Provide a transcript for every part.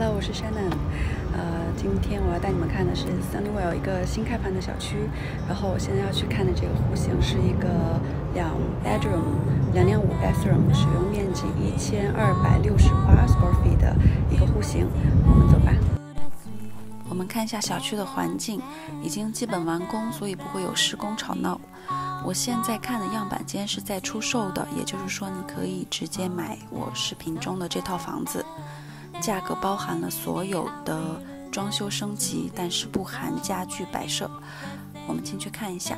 Hello，我是 Shannon。呃，今天我要带你们看的是 Sunnywell 一个新开盘的小区。然后我现在要去看的这个户型是一个两 bedroom、两点五 bathroom，使用面积一千二百六十八 square feet 的一个户型。我们走吧。我们看一下小区的环境，已经基本完工，所以不会有施工吵闹。我现在看的样板间是在出售的，也就是说你可以直接买我视频中的这套房子。价格包含了所有的装修升级，但是不含家具摆设。我们进去看一下。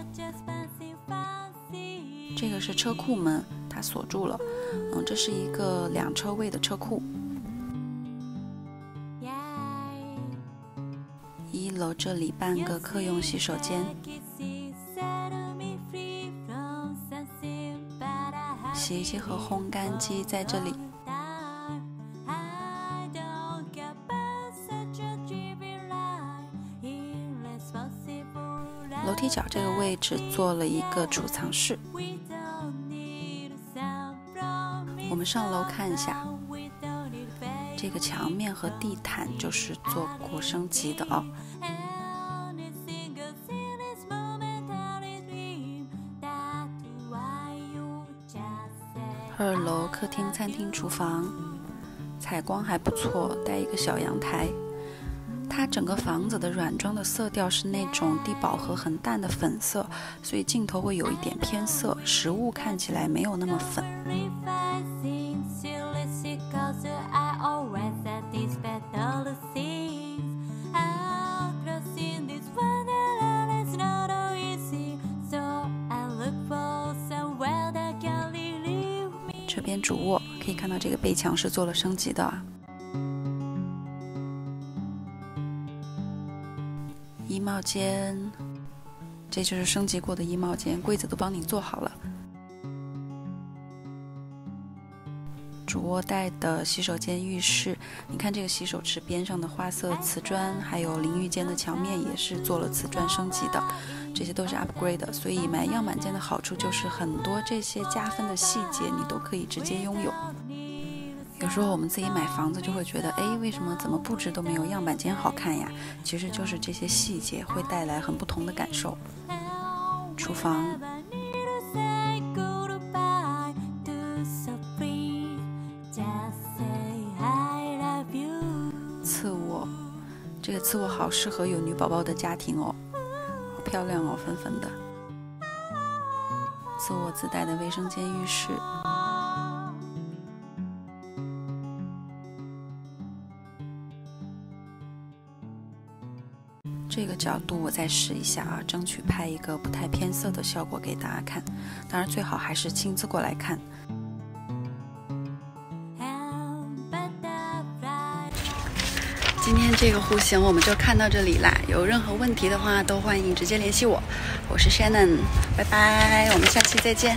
这个是车库门，它锁住了。嗯，这是一个两车位的车库。一楼这里半个客用洗手间，洗衣机和烘干机在这里。踢脚这个位置做了一个储藏室。我们上楼看一下，这个墙面和地毯就是做过升级的哦。二楼客厅、餐厅、厨房，采光还不错，带一个小阳台。它整个房子的软装的色调是那种低饱和、很淡的粉色，所以镜头会有一点偏色，实物看起来没有那么粉。这边主卧可以看到，这个背墙是做了升级的。衣帽间，这就是升级过的衣帽间，柜子都帮你做好了。主卧带的洗手间、浴室，你看这个洗手池边上的花色瓷砖，还有淋浴间的墙面也是做了瓷砖升级的，这些都是 upgrade 的。所以买样板间的好处就是很多这些加分的细节你都可以直接拥有。有时候我们自己买房子就会觉得，哎，为什么怎么布置都没有样板间好看呀？其实就是这些细节会带来很不同的感受。厨房，次卧，这个次卧好适合有女宝宝的家庭哦，好漂亮哦，粉粉的。次卧自带的卫生间、浴室。这个角度我再试一下啊，争取拍一个不太偏色的效果给大家看。当然最好还是亲自过来看。今天这个户型我们就看到这里啦，有任何问题的话都欢迎直接联系我。我是 Shannon，拜拜，我们下期再见。